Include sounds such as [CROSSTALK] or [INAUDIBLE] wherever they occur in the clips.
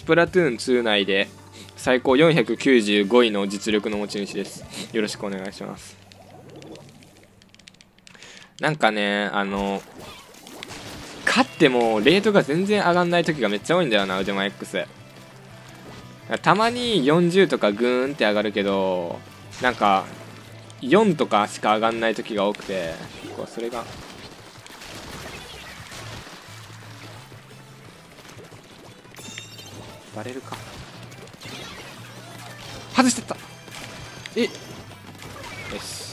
スプラトゥーン2内で最高495位の実力の持ち主です。よろしくお願いします。なんかねあの勝ってもレートが全然上がんない時がめっちゃ多いんだよな腕前 X たまに40とかグーンって上がるけどなんか4とかしか上がんない時が多くてこうそれがバレるか。外してった。え。よし。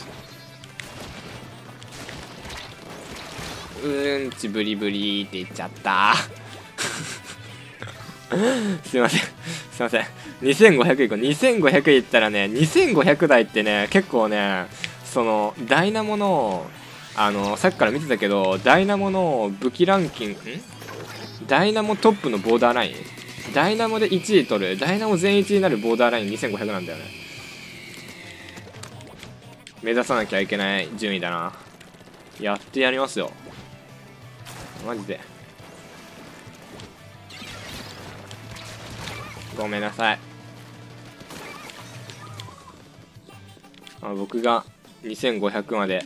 うんちブリブリって言っちゃった。[LAUGHS] すいません。すいません。2500いこう。2500いったらね2500台ってね結構ねそのダイナモのあのさっきから見てたけどダイナモの武器ランキング？ん？ダイナモトップのボーダーライン？ダイナモで1位取る。ダイナモ全1位になるボーダーライン2500なんだよね。目指さなきゃいけない順位だな。やってやりますよ。マジで。ごめんなさい。あ僕が2500まで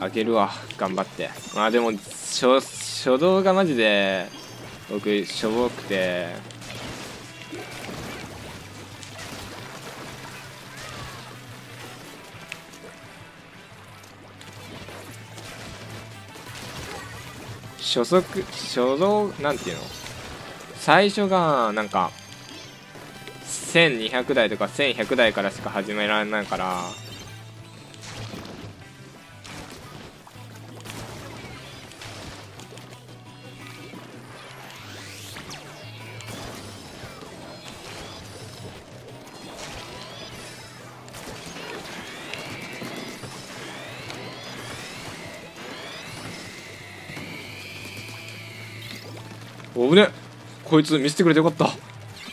上げるわ。頑張って。まあでも初初動がマジで僕しょぼくて。初速初動なんていうの？最初がなんか1200台とか1100台からしか始められないからおぶねこいつ見せてくれてよかった。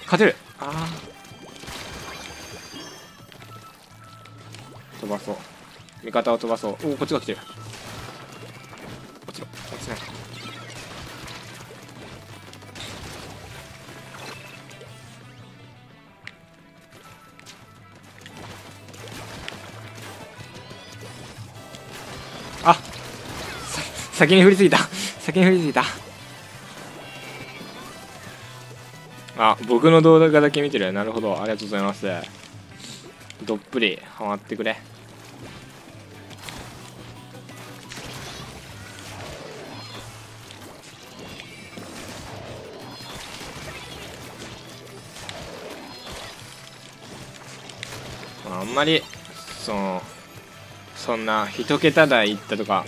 勝てる。ああ飛ばそう。味方を飛ばそう。おおこっちが来てる。こっちのこっちねあさ [LAUGHS] 先に振りすぎた。先に振りすぎたあ僕の動画だけ見てるなるほど。ありがとうございます。どっぷりハマってくれ。あんまりそのそんな一桁台いったとか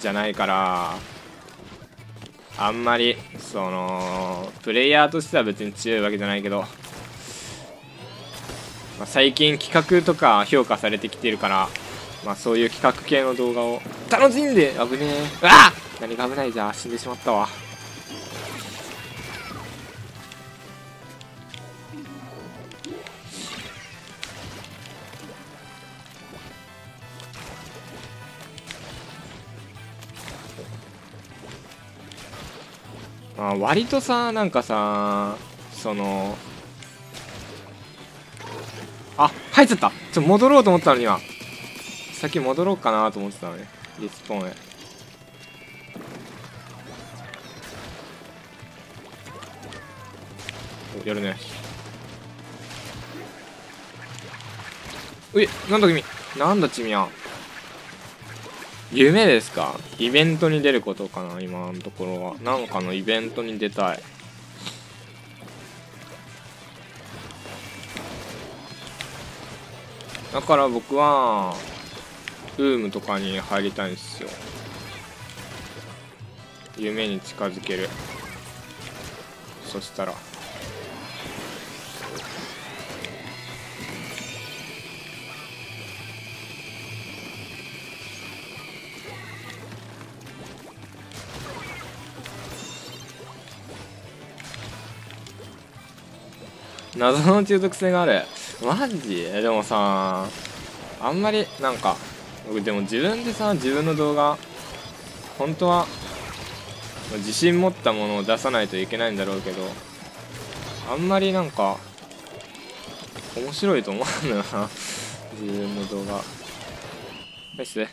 じゃないからあんまりそのプレイヤーとしては別に強いわけじゃないけど、まあ、最近企画とか評価されてきてるから、まあ、そういう企画系の動画を楽しんで危ねえ。あ何が危ないじゃん。死んでしまったわあ割とさなんかさそのあ入っちゃった。ちょ戻ろうと思ったのには先戻ろうかなと思ってたのね。リスポーンへ。やるね。うえなんだ君。なんだ君は。夢ですか？イベントに出ることかな今のところは。なんかのイベントに出たい。だから僕はウームとかに入りたいんですよ。夢に近づける。そしたら。謎の中毒性がある。マジ？でもさあんまりなんか僕でも自分でさ自分の動画本当は自信持ったものを出さないといけないんだろうけどあんまりなんか面白いと思うんだよな。[LAUGHS] 自分の動画。ナイス。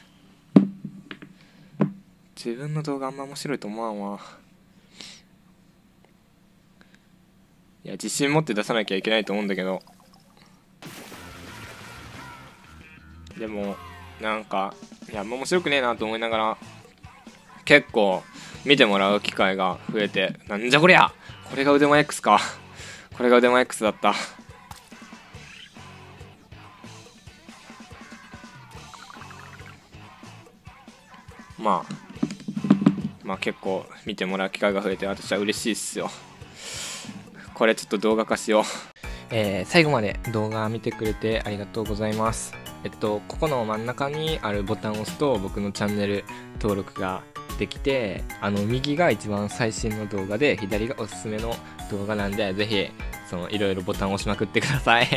自分の動画あんま面白いと思わんわ。いや自信持って出さなきゃいけないと思うんだけど。でもなんかいやあんま面白くねえなと思いながら結構見てもらう機会が増えてなんじゃこりゃこれが腕前 X か。これが腕前 X だった。まあまあ結構見てもらう機会が増えて私は嬉しいっすよ。これちょっと動画化しよう。[LAUGHS] えー、最後まで動画見てくれてありがとうございます。えっとここの真ん中にあるボタンを押すと僕のチャンネル登録ができてあの右が一番最新の動画で左がおすすめの動画なんでぜひそのいろいろボタンを押しまくってください。